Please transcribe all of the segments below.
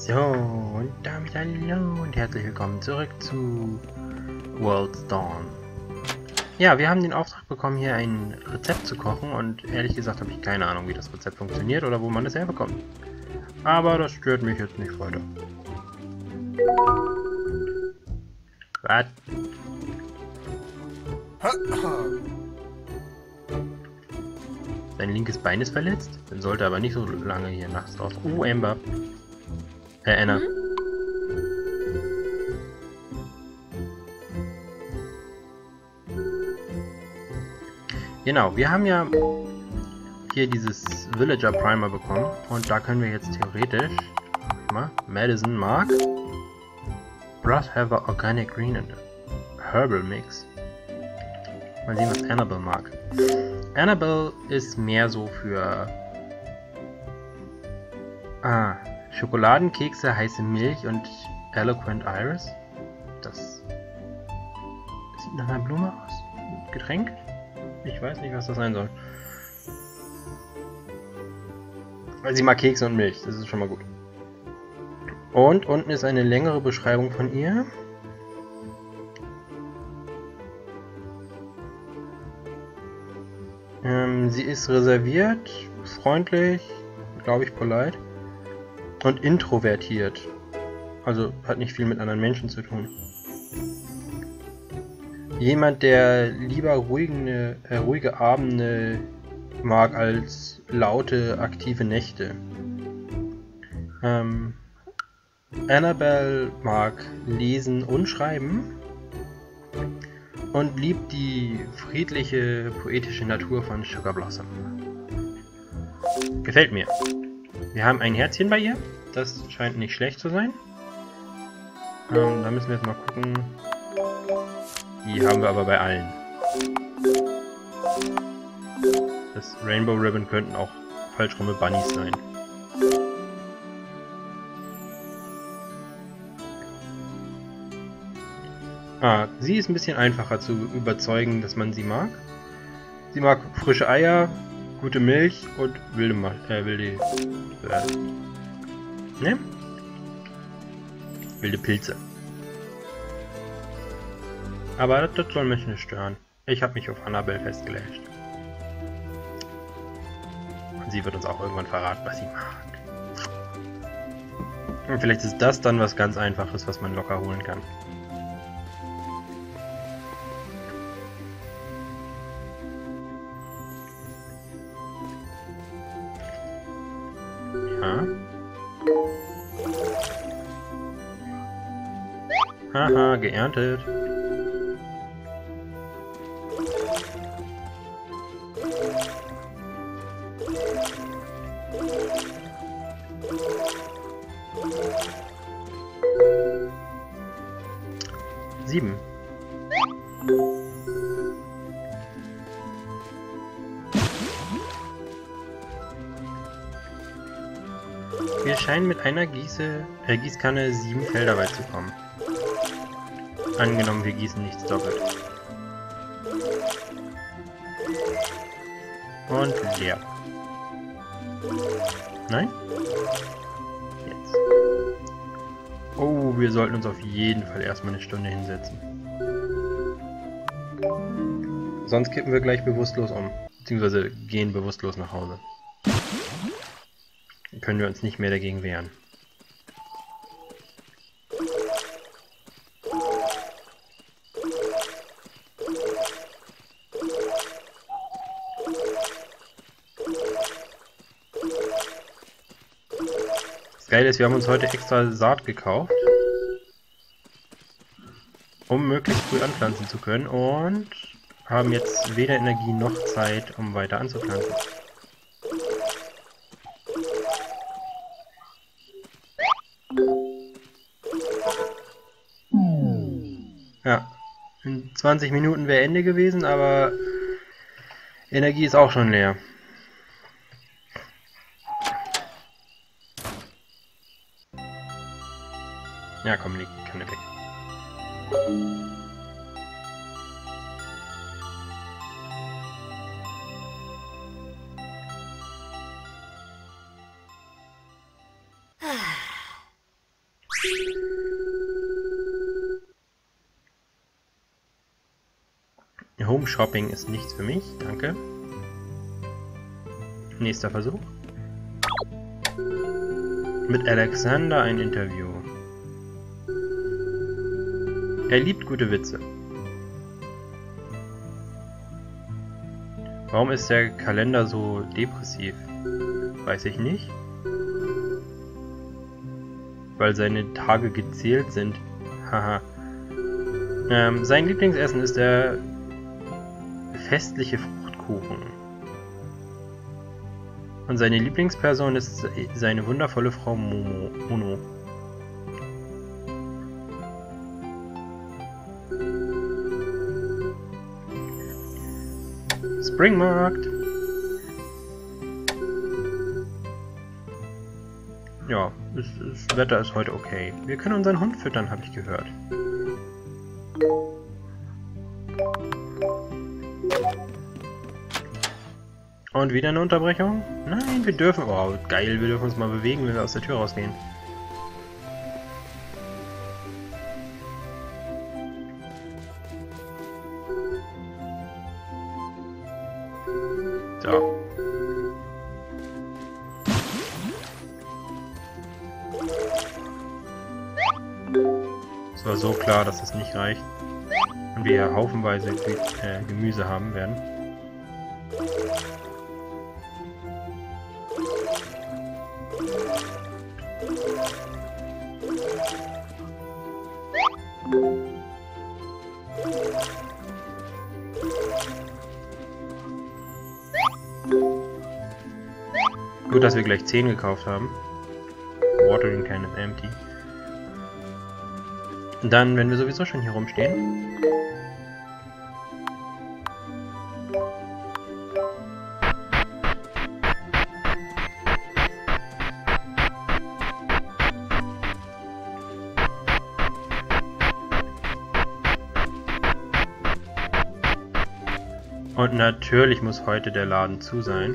So, und damit hallo und herzlich willkommen zurück zu World's Dawn. Ja, wir haben den Auftrag bekommen, hier ein Rezept zu kochen und ehrlich gesagt habe ich keine Ahnung, wie das Rezept funktioniert oder wo man es herbekommt. Aber das stört mich jetzt nicht weiter. Was? Sein linkes Bein ist verletzt? Dann sollte aber nicht so lange hier nachts raus. Oh, Amber. Äh, Anna. Genau, wir haben ja hier dieses Villager Primer bekommen und da können wir jetzt theoretisch mal Madison Mark Blood have a Organic Green and Herbal Mix. Mal sehen, was Annabelle mag. Annabelle ist mehr so für ah, Schokoladenkekse, heiße Milch und Eloquent Iris. Das sieht nach einer Blume aus. Getränk? Ich weiß nicht, was das sein soll. Weil sie mag Kekse und Milch, das ist schon mal gut. Und unten ist eine längere Beschreibung von ihr. Ähm, sie ist reserviert, freundlich, glaube ich, polite und introvertiert. Also hat nicht viel mit anderen Menschen zu tun. Jemand, der lieber ruhige, äh, ruhige Abende mag als laute, aktive Nächte. Ähm, Annabelle mag lesen und schreiben und liebt die friedliche, poetische Natur von Sugar Blossom. Gefällt mir. Wir haben ein Herzchen bei ihr. Das scheint nicht schlecht zu sein. Ähm, da müssen wir jetzt mal gucken. Die haben wir aber bei allen. Das Rainbow Ribbon könnten auch falschrumme Bunnies sein. Ah, sie ist ein bisschen einfacher zu überzeugen, dass man sie mag. Sie mag frische Eier, gute Milch und wilde, Ma äh, wilde, äh, ne? Wilde Pilze. Aber das, das soll mich nicht stören. Ich habe mich auf Annabelle festgelegt. Und sie wird uns auch irgendwann verraten, was sie mag. Und vielleicht ist das dann was ganz Einfaches, was man locker holen kann. Geerntet. Sieben. Wir scheinen mit einer Gieße, äh, Gießkanne sieben Felder weit zu kommen. Angenommen, wir gießen nichts doppelt. Und leer. Nein? Jetzt. Oh, wir sollten uns auf jeden Fall erstmal eine Stunde hinsetzen. Sonst kippen wir gleich bewusstlos um. Beziehungsweise gehen bewusstlos nach Hause. Dann können wir uns nicht mehr dagegen wehren. Geil ist, wir haben uns heute extra Saat gekauft, um möglichst früh anpflanzen zu können und haben jetzt weder Energie noch Zeit, um weiter anzupflanzen. Ja, in 20 Minuten wäre Ende gewesen, aber Energie ist auch schon leer. Ja, komm, leg die Kanne weg. Home Shopping ist nichts für mich, danke. Nächster Versuch. Mit Alexander ein Interview. Er liebt gute Witze. Warum ist der Kalender so depressiv? Weiß ich nicht. Weil seine Tage gezählt sind. Haha. ähm, sein Lieblingsessen ist der festliche Fruchtkuchen. Und seine Lieblingsperson ist seine wundervolle Frau Momo. Mono. Springmarkt. Ja, das, Wetter ist heute okay. Wir können unseren Hund füttern, habe ich gehört. Und wieder eine Unterbrechung? Nein, wir dürfen... Oh, geil, wir dürfen uns mal bewegen, wenn wir aus der Tür rausgehen. Klar, dass es nicht reicht. Und wir haufenweise äh, Gemüse haben werden. Gut, dass wir gleich 10 gekauft haben. Watering can is empty. Dann, wenn wir sowieso schon hier rumstehen. Und natürlich muss heute der Laden zu sein.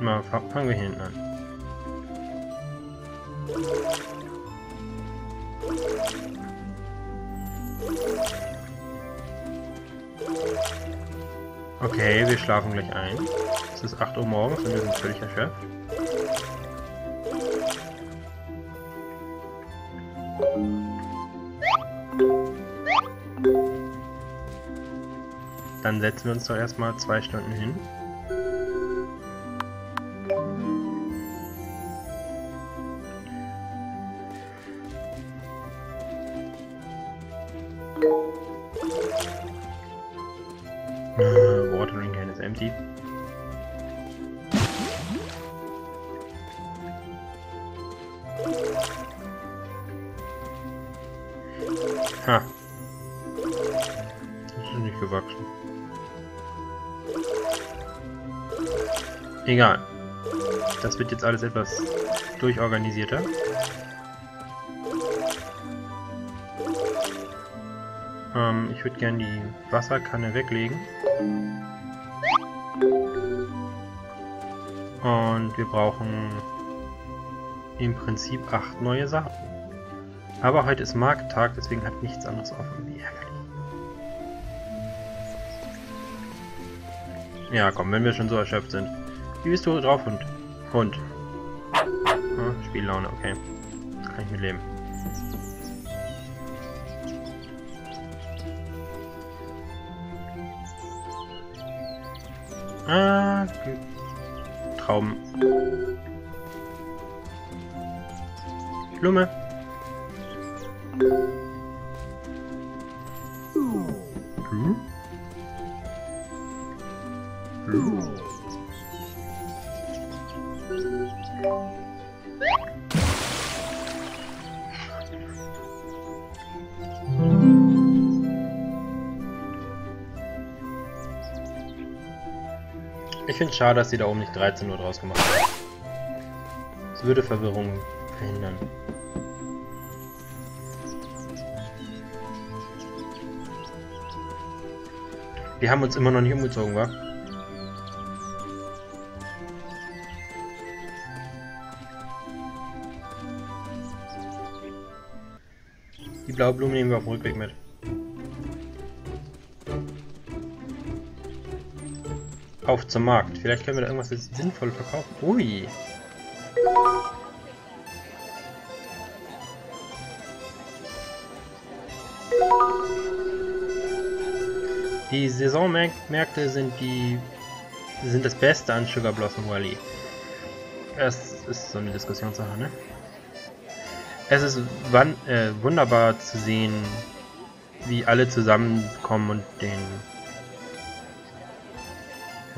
Mal fangen wir hier hinten an. Okay, wir schlafen gleich ein. Es ist 8 Uhr morgens und wir sind völlig erschöpft. Dann setzen wir uns doch erstmal zwei Stunden hin. Wird jetzt alles etwas durchorganisierter. Ähm, ich würde gerne die Wasserkanne weglegen. Und wir brauchen im Prinzip acht neue Saaten. Aber heute ist Markttag, deswegen hat nichts anderes offen. Wie ärgerlich. Ja, komm, wenn wir schon so erschöpft sind. Wie bist du drauf, Hund? Hund. Ah, Spiellaune, okay. Kann ich mit leben. Ah, Trauben. Blume. Hm? Hm? Schade, dass sie da oben nicht 13 Uhr draus gemacht haben. Das würde Verwirrung verhindern. Wir haben uns immer noch nicht umgezogen, wa? Die blaue Blume nehmen wir auf dem Rückweg mit. Auf zum Markt. Vielleicht können wir da irgendwas sinnvoll verkaufen. Ui. Die Saisonmärkte sind die sind das Beste an Sugar Blossom Valley. Es ist so eine Diskussionssache, ne? Es ist äh, wunderbar zu sehen, wie alle zusammenkommen und den...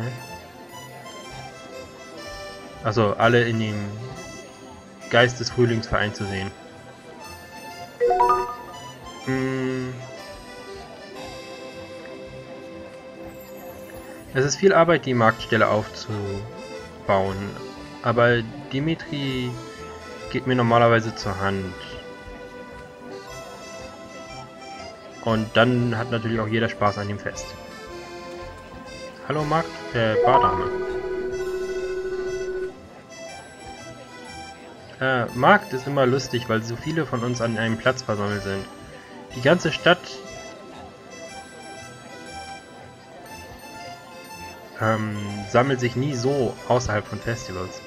Hä? Also alle in dem Geist des Frühlings vereint zu sehen. Hm. Es ist viel Arbeit, die Marktstelle aufzubauen, aber Dimitri geht mir normalerweise zur Hand. Und dann hat natürlich auch jeder Spaß an dem Fest. Hallo Markt, äh, Bardame. Äh, Markt ist immer lustig, weil so viele von uns an einem Platz versammelt sind. Die ganze Stadt ähm, sammelt sich nie so außerhalb von Festivals.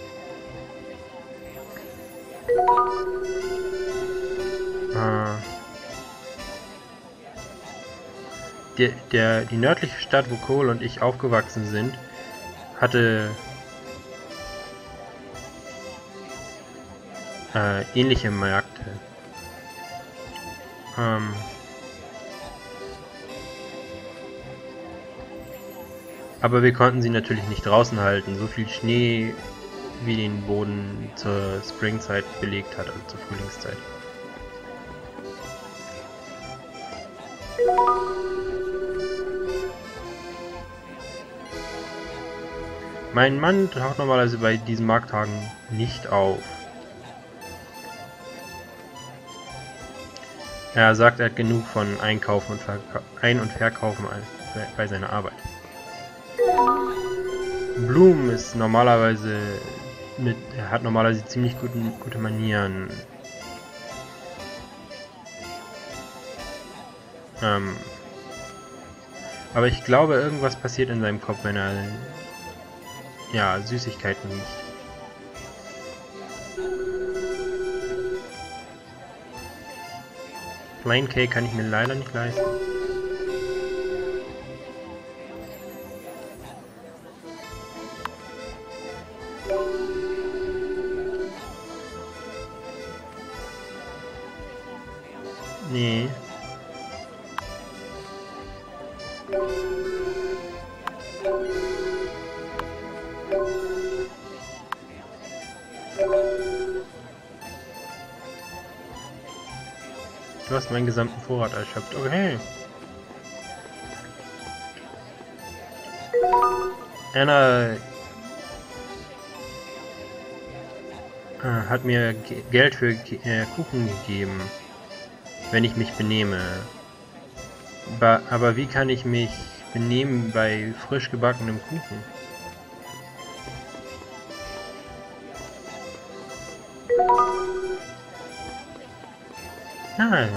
Der, der, die nördliche Stadt, wo Cole und ich aufgewachsen sind, hatte äh, ähnliche Märkte. Ähm, Aber wir konnten sie natürlich nicht draußen halten. So viel Schnee, wie den Boden zur Springzeit belegt hat, also zur Frühlingszeit. Mein Mann taucht normalerweise bei diesen Markttagen nicht auf. Er sagt, er hat genug von Einkaufen und Ein- und Verkaufen bei seiner Arbeit. Bloom ist normalerweise mit, er hat normalerweise ziemlich guten, gute Manieren. Ähm, aber ich glaube, irgendwas passiert in seinem Kopf, wenn er ja Süßigkeiten riecht. Plain Cake kann ich mir leider nicht leisten. Nee. Du meinen gesamten Vorrat erschöpft. Okay. Anna äh, hat mir Geld für äh, Kuchen gegeben wenn ich mich benehme. Aber wie kann ich mich benehmen bei frisch gebackenem Kuchen? Ah.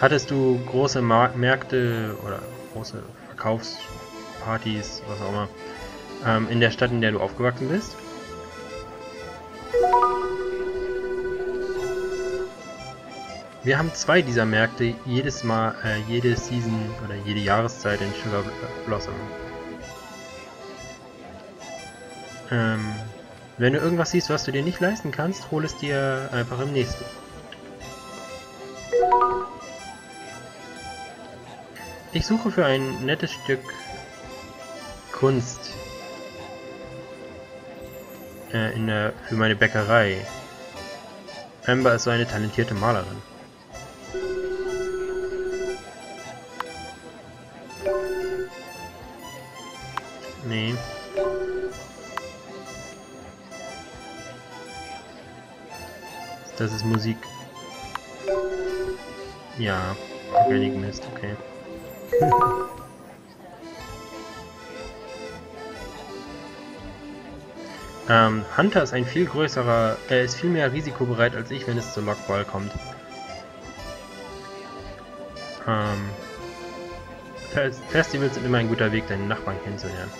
Hattest du große Mar Märkte oder große Verkaufspartys, was auch immer, ähm, in der Stadt, in der du aufgewachsen bist? Wir haben zwei dieser Märkte jedes Mal, äh, jede Season oder jede Jahreszeit in Sugar Blossom. Ähm, wenn du irgendwas siehst, was du dir nicht leisten kannst, hol es dir einfach im nächsten. Ich suche für ein nettes Stück Kunst äh, in der, für meine Bäckerei. Amber ist so eine talentierte Malerin. Nee. Das ist Musik. Ja, Organic Mist, okay. Ähm, Hunter ist ein viel größerer, er ist viel mehr risikobereit als ich, wenn es zur Lockball kommt. Ähm, Festivals sind immer ein guter Weg, deinen Nachbarn kennenzulernen.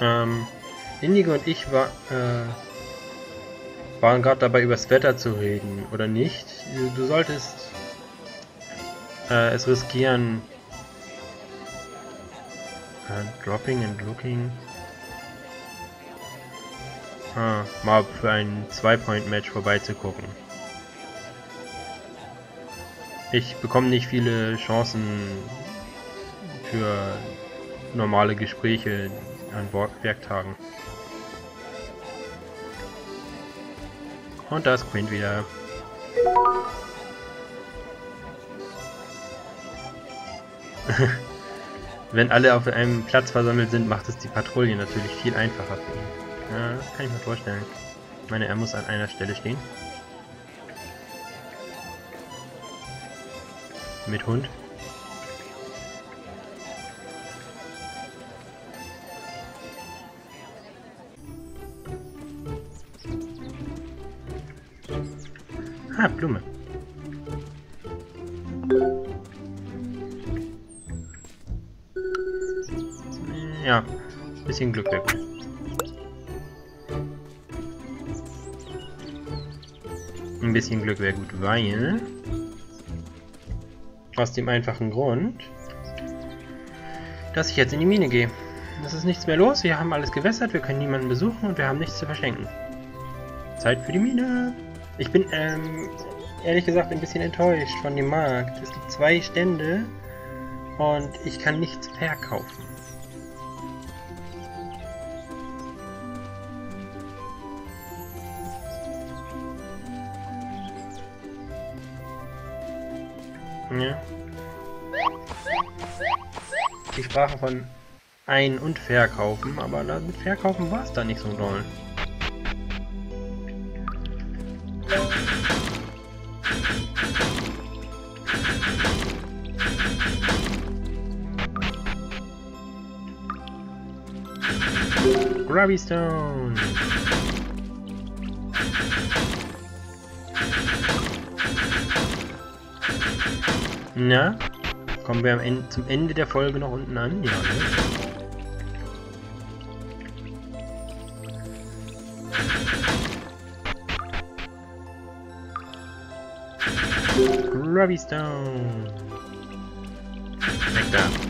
Ähm, Indigo und ich war, äh, waren gerade dabei, übers Wetter zu reden, oder nicht? Du, solltest äh, es riskieren. Äh, dropping and looking. Ah, mal für ein Zwei-Point-Match vorbeizugucken. Ich bekomme nicht viele Chancen für normale Gespräche an Werktagen. Und das Queen wieder. Wenn alle auf einem Platz versammelt sind, macht es die Patrouille natürlich viel einfacher für ihn. Ja, das kann ich mir vorstellen. Ich meine, er muss an einer Stelle stehen. Mit Hund. Ah, Blume. Ja, bisschen Glück gut. Ein bisschen Glück wäre gut, weil... Aus dem einfachen Grund, dass ich jetzt in die Mine gehe. Es ist nichts mehr los, wir haben alles gewässert, wir können niemanden besuchen und wir haben nichts zu verschenken. Zeit für die Mine! Ich bin, ähm, ehrlich gesagt ein bisschen enttäuscht von dem Markt. Es gibt zwei Stände und ich kann nichts verkaufen. Ja. Die Sprache von ein- und verkaufen, aber mit verkaufen war es da nicht so doll. Grubby Stone. Na? Kommen wir am Ende, zum Ende der Folge noch unten an? Ja, ne? Grubby Stone. Da.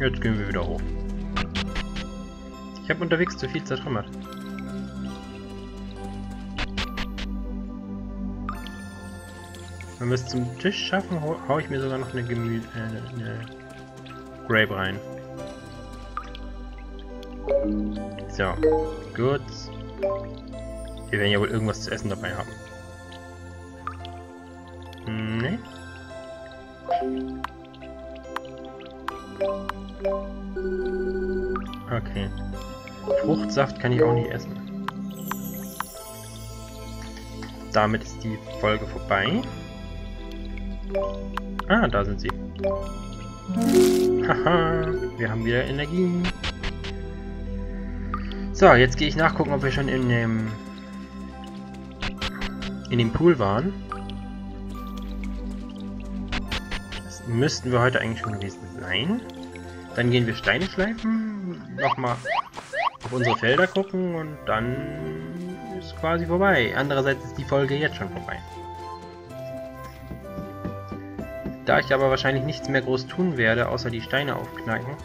Jetzt gehen wir wieder hoch. Ich habe unterwegs zu viel zertrümmert. Wenn wir es zum Tisch schaffen, hau, hau ich mir sogar noch eine, Gemü äh, eine Grape rein. So, gut. Wir werden ja wohl irgendwas zu essen dabei haben. Fruchtsaft kann ich auch nicht essen. Damit ist die Folge vorbei. Ah, da sind sie. Haha, wir haben wieder Energie. So, jetzt gehe ich nachgucken, ob wir schon in dem in dem Pool waren. Das müssten wir heute eigentlich schon gewesen sein. Dann gehen wir Steine schleifen, nochmal auf unsere Felder gucken und dann ist quasi vorbei. Andererseits ist die Folge jetzt schon vorbei. Da ich aber wahrscheinlich nichts mehr groß tun werde, außer die Steine aufknacken,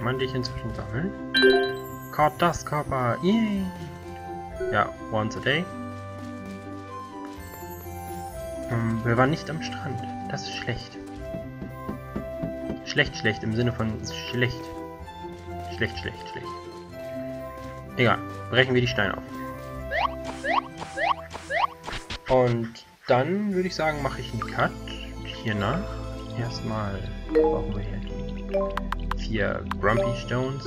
Kann man dich inzwischen sammeln? Caught Dust Copper! Yay! Ja, once a day. Ähm, wir waren nicht am Strand. Das ist schlecht. Schlecht, schlecht, im Sinne von schlecht. Schlecht, schlecht, schlecht. Egal, brechen wir die Steine auf. Und dann würde ich sagen, mache ich einen Cut hier nach. Erstmal brauchen wir hier die vier Grumpy Stones.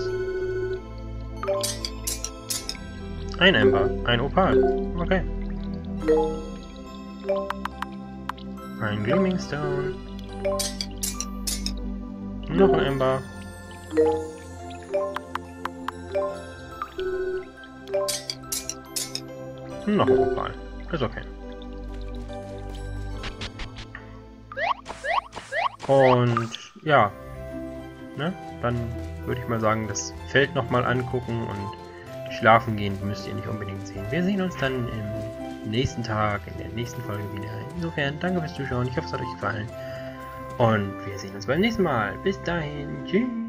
Ein Ember, ein Opal. Okay. Ein Gleaming Stone. Noch ein Ember. Noch ein Opal. Ist okay. Und ja, ne? dann würde ich mal sagen, das Feld nochmal angucken und schlafen gehen müsst ihr nicht unbedingt sehen. Wir sehen uns dann im nächsten Tag, in der nächsten Folge wieder. Insofern, danke fürs Zuschauen, ich hoffe es hat euch gefallen. Und wir sehen uns beim nächsten Mal. Bis dahin, tschüss.